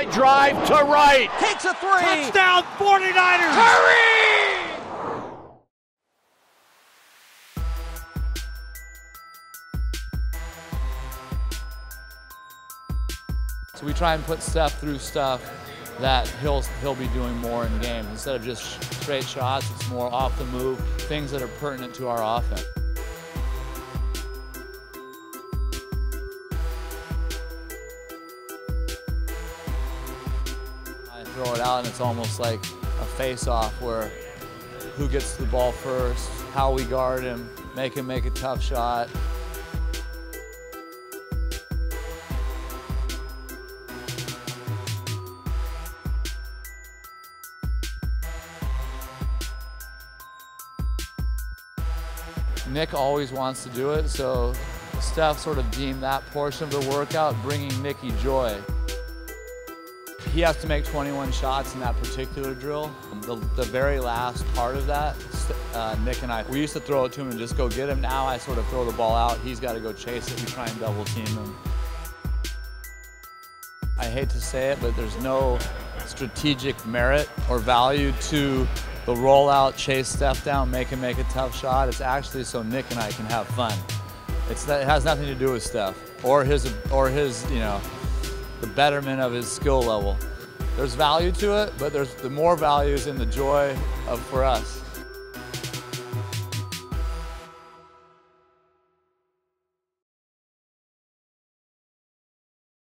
Inside drive to right. Takes a three. Touchdown 49ers. Hurry! So we try and put Steph through stuff that he'll he'll be doing more in games instead of just straight shots. It's more off the move, things that are pertinent to our offense. Throw it out and it's almost like a face-off where who gets the ball first, how we guard him, make him make a tough shot. Nick always wants to do it, so Steph sort of deemed that portion of the workout bringing Nicky joy. He has to make 21 shots in that particular drill. The, the very last part of that, uh, Nick and I, we used to throw it to him and just go get him. Now I sort of throw the ball out. He's got to go chase it. We try and double team him. I hate to say it, but there's no strategic merit or value to the rollout, chase Steph down, make him make a tough shot. It's actually so Nick and I can have fun. It's it has nothing to do with Steph or his or his you know the betterment of his skill level. There's value to it, but there's the more value is in the joy of for us.